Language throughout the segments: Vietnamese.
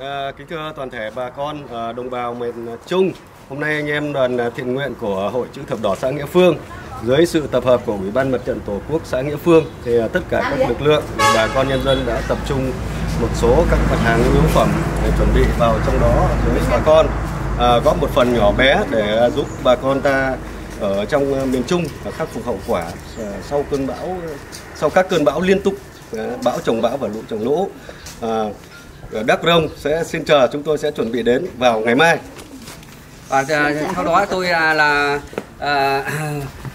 À, kính thưa toàn thể bà con à, đồng bào miền Trung, hôm nay anh em đoàn ờ, thiện nguyện của Hội chữ thập đỏ xã Nghĩa Phương dưới sự tập hợp của Ủy ban Mặt trận Tổ quốc xã Nghĩa Phương thì à, tất cả các lực lượng bà con nhân dân đã tập trung một số các mặt hàng nhu yếu phẩm để chuẩn bị vào trong đó với bà con. À, góp một phần nhỏ bé để giúp bà con ta ở trong miền Trung khắc phục hậu quả sau cơn bão sau các cơn bão liên tục bão trồng bão và lũ trồng lũ. À, Đắk Rông sẽ xin chờ chúng tôi sẽ chuẩn bị đến vào ngày mai. Và sau đó tôi là, là à,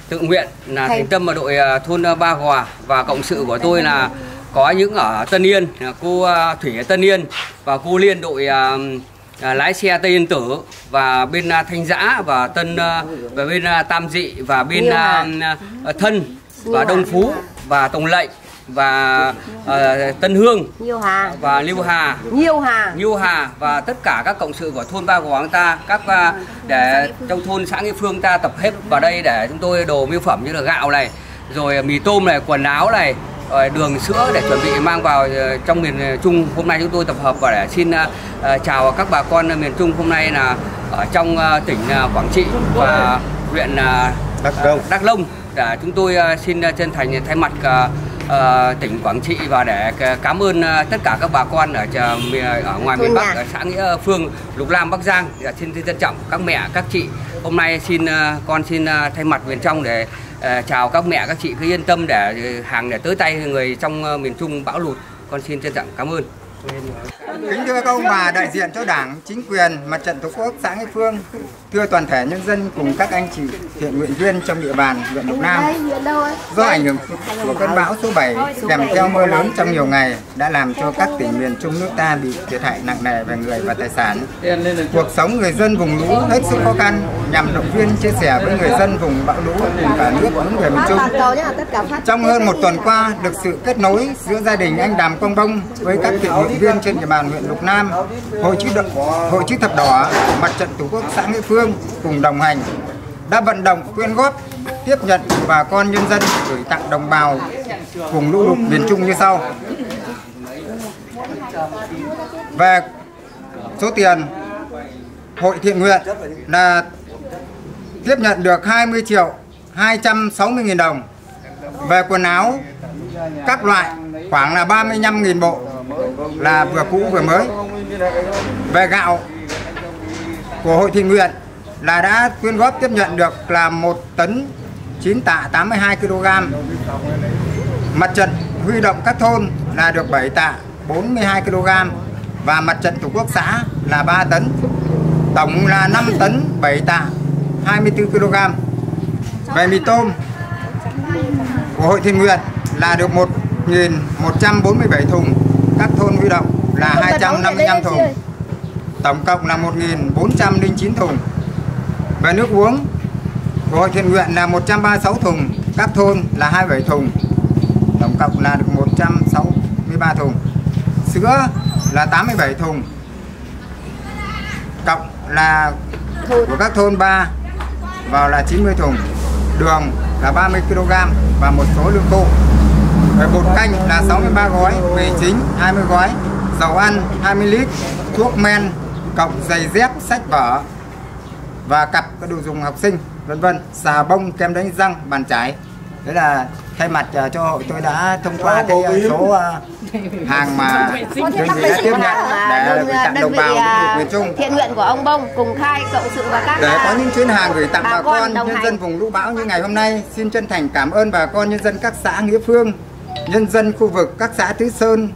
tự nguyện là thành tâm ở đội thôn Ba Gò. Và cộng sự của tôi là có những ở Tân Yên cô Thủy ở Tân Yên và cô Liên đội à, à, lái xe Tây Yên Tử và bên à, Thanh Giã và Tân à, và bên à, Tam Dị và bên à, à, Thân và Đông Phú và Tổng Lệnh và uh, Tân Hương Nhiêu Hà. và Lưu Hà. Nhiêu Hà. Nhiêu Hà và tất cả các cộng sự của thôn Ba Gò ta các uh, để trong thôn xã Nghĩa Phương ta tập hết vào đây để chúng tôi đồ miêu phẩm như là gạo này rồi mì tôm này quần áo này rồi đường sữa để chuẩn bị mang vào trong miền Trung. Hôm nay chúng tôi tập hợp và để xin uh, chào các bà con miền Trung hôm nay là ở trong uh, tỉnh uh, Quảng Trị và huyện uh, Đắk Nông. Đắk Nông. Để chúng tôi uh, xin chân thành thay mặt uh, tỉnh Quảng Trị và để cảm ơn uh, tất cả các bà con ở, ở ngoài miền Bắc ở xã Nghĩa Phương, Lục Lam, Bắc Giang. Xin trân trọng các mẹ, các chị. Hôm nay xin uh, con xin uh, thay mặt miền trong để uh, chào các mẹ, các chị cứ yên tâm để hàng để tới tay người trong uh, miền Trung bão lụt. Con xin trân trọng cảm ơn. Kính thưa các ông bà đại diện cho Đảng, chính quyền, Mặt trận Tổ quốc xã Nghĩa Phương, thưa toàn thể nhân dân cùng các anh chị thiện nguyện viên trong địa bàn huyện Lục Nam. Do ảnh hưởng của cơn bão số 7 kèm theo mưa lớn trong nhiều ngày đã làm cho các tỉnh miền Trung nước ta bị thiệt hại nặng nề về người và tài sản. Cuộc sống người dân vùng lũ hết sức khó khăn nhằm động viên chia sẻ với người dân vùng bão lũ cùng cả nước hướng người miền Trung. Trong hơn một tuần qua được sự kết nối giữa gia đình anh Đàm Công Bông với các thiện nguyện viên trên địa bàn huyện Lục Nam, Hội chữ đỏ, Hội chữ thập đỏ, Mặt trận Tổ quốc xã Nghĩa Phương cùng đồng hành đã vận động quyên góp tiếp nhận bà con nhân dân gửi tặng đồng bào vùng lũ lụt miền Trung như sau. Về số tiền hội thiện nguyện là tiếp nhận được 20 triệu 260 nghìn đồng. Về quần áo các loại khoảng là 35 nghìn bộ là vừa cũ vừa mới. Về gạo của hội thiện nguyện là đã quyên góp tiếp nhận được là 1 tấn 9 tạ 82 kg. Mặt trận huy động các thôn là được 7 tạ 42 kg và mặt trận tổ quốc xã là 3 tấn. Tổng là 5 tấn 7 tạ 24 kg. Về mì tôm của hội thiện nguyện là được 1.147 thùng, các thôn huy động là 255 thùng. Tổng cộng là 1.409 thùng. Về nước uống của hội thiện nguyện là 136 thùng, các thôn là 27 thùng. Tổng cộng là được 163 thùng. Sữa là 87 thùng. Cộng là của các thôn 3 vào là 90 thùng. Đường là 30 kg và một số lương khô. Về bột canh là 63 gói, mì chính 20 gói, dầu ăn 20 lít, thuốc men, cộng giày dép, sách vở và cặp các đồ dùng học sinh, vân vân, xà bông, kem đánh răng, bàn chải. Đấy là thay mặt uh, cho hội tôi đã thông qua cái uh, số uh, hàng mà đơn vị đã tiếp nhận để gửi tặng đồng bào miền Trung. thiện nguyện của ông Bông cùng khai cộng sự và các Để có những chuyến hàng gửi tặng bà bà con nhân hành. dân vùng lũ bão như ngày hôm nay, xin chân thành cảm ơn bà con nhân dân các xã Nghĩa Phương, nhân dân khu vực các xã Tứ Sơn,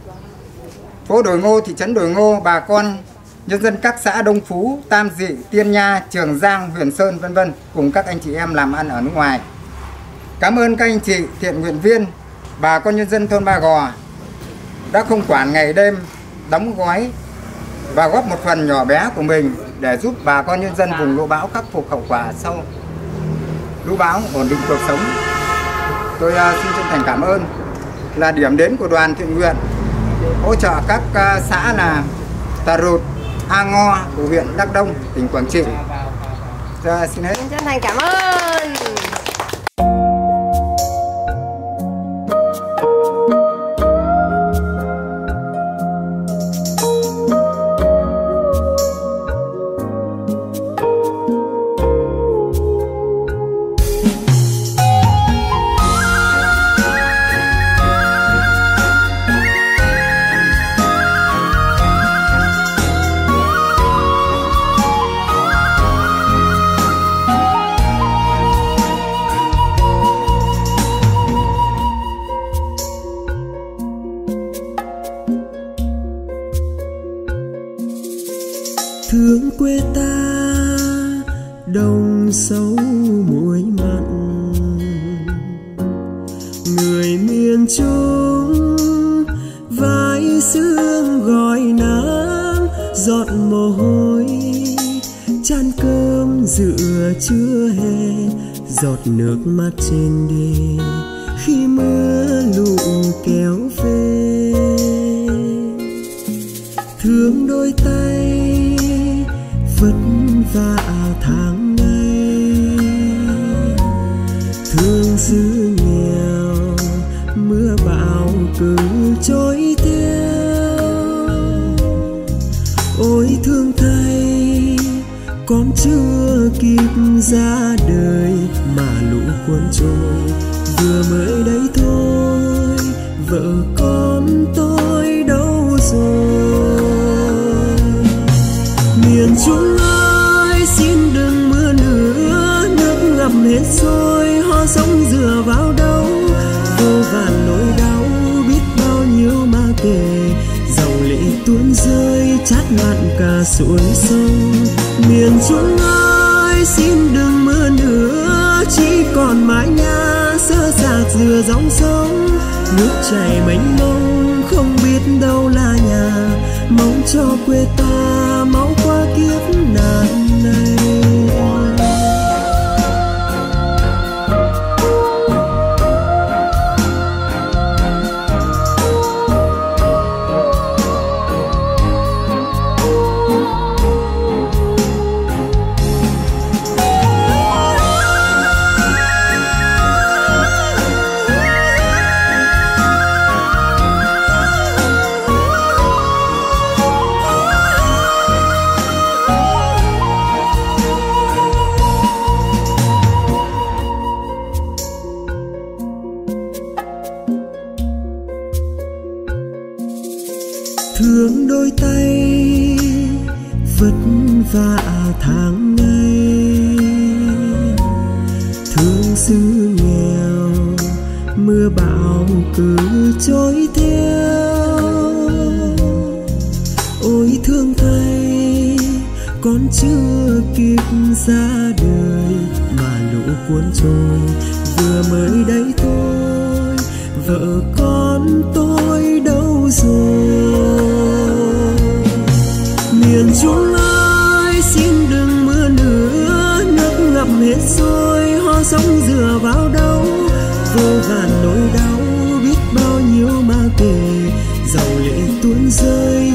phố Đồi Ngô, thị trấn Đồi Ngô, bà con nhân dân các xã Đông Phú, Tam Dị, Tiên Nha, Trường Giang, Huyền Sơn vân vân cùng các anh chị em làm ăn ở nước ngoài. Cảm ơn các anh chị thiện nguyện viên, bà con nhân dân thôn Ba Gò đã không quản ngày đêm đóng gói và góp một phần nhỏ bé của mình để giúp bà con nhân dân vùng lũ bão khắc phục hậu quả sau lũ bão ổn định cuộc sống. Tôi à, xin chân thành cảm ơn là điểm đến của đoàn thiện nguyện hỗ trợ các à, xã là Tà Rụt, A Ngo của huyện Đắk Đông, tỉnh Quảng Trị. Rồi, xin hết. chân thành cảm ơn thương quê ta, đông sâu muối mặn. Người miền trung vai xương gọi nắng giọt mồ hôi chăn cơm dựa chưa hè, giọt nước mắt trên đê khi mưa lũ kéo về, thương đôi tay ta tháng ngày thương xứ nghèo, mưa bão cứ trôi theo. Ôi thương thay, con chưa kịp ra đời mà lũ cuốn trôi. Vừa mới đây thôi, vợ con tôi đâu rồi? Miền trung hết rồi họ sống dựa vào đâu? Vô vàn nỗi đau biết bao nhiêu ma kể. Dòng lệ tuôn rơi, chát ngạn cả suối sông. Miền trung ơi, xin đừng mưa nữa. Chỉ còn mái nhà sơ sạc dừa dòng sông. Nước chảy mênh mông, không biết đâu là nhà. Mong cho quê ta máu qua kiếp nạn này. Cứ trôi theo. Ôi, thương thay con chưa kịp ra đời mà lũ cuốn trôi. Vừa mới đây thôi, vợ con tôi đâu rồi? Miền trung ơi, xin đừng mưa nữa nước ngập hết rồi, hoa sống dựa vào đâu?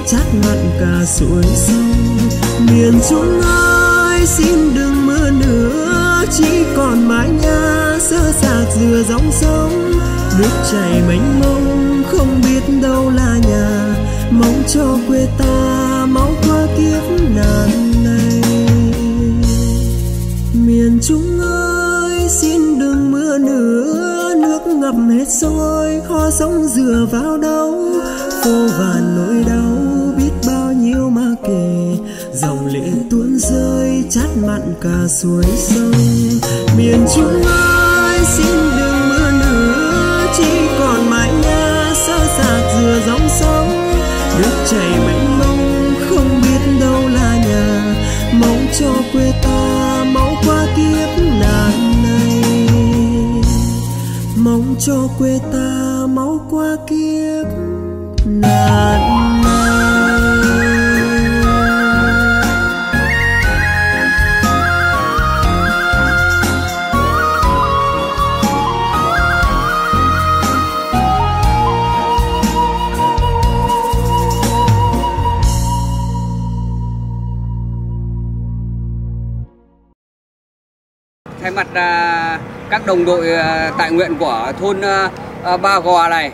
Chát mặn cả suối sông. Miền trung ơi, xin đừng mưa nữa, chỉ còn mái nhà sơ sạc dừa dòng sông. Nước chảy mênh mông, không biết đâu là nhà. Mong cho quê ta máu qua kiếp nạn này. Miền trung ơi, xin đừng mưa nữa, nước ngập hết rồi khó sống dừa vào đâu? Vô vàn nỗi đau. Rơi chát mặn cả suối sông. Miền trung ơi, xin đừng mưa nữa chỉ còn mái nhà sơ sạt dừa dòng sông. Nước chảy mênh mông, không biết đâu là nhà. Mong cho quê ta mau qua kiếp nạn này. Mong cho quê ta thay mặt à, các đồng đội à, tại nguyện của thôn à, à Ba Gò này,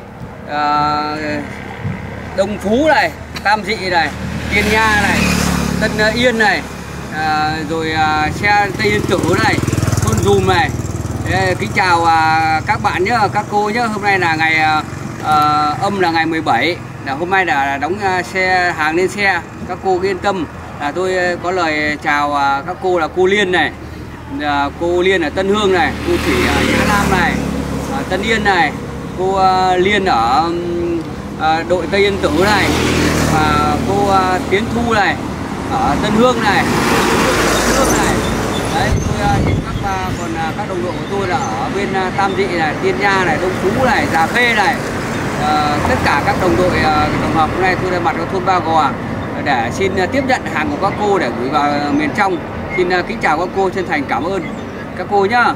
à, Đông Phú này, Tam Dị này, Tiên Nha này, Tân Yên này, à, rồi à, xe Tây Yên Tử này, thôn Dùm này. Thế, kính chào à, các bạn nhé, các cô nhé. Hôm nay là ngày à, à âm là ngày 17, là hôm nay là đóng à, xe hàng lên xe. Các cô yên tâm là tôi có lời chào các cô là cô Liên này. Dạ, cô Liên ở Tân Hương này, cô Thủy ở Nhã Nam này, ở Tân Yên này, cô ờ, Liên ở ờ, đội Tây Yên Tử này và cô ờ, Tiến Thu này ở Tân Hương này. Tân Hương này đấy tôi thì các à, còn các đồng đội của tôi là ở bên Tam Dị này Tiên Nha này Đông Phú này Già Khê này. À, tất cả các đồng đội tổng hợp hôm nay tôi đã mặt ở thôn Ba Gò. Để xin tiếp nhận hàng của các cô để gửi vào miền trong xin ờ, kính chào các cô chân thành cảm ơn. Các cô nhá.